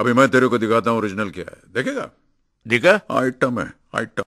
अभी मैं तेरे को दिखाता हूँ ओरिजिनल क्या है। देखेगा? दिखा? आइटम है आइटम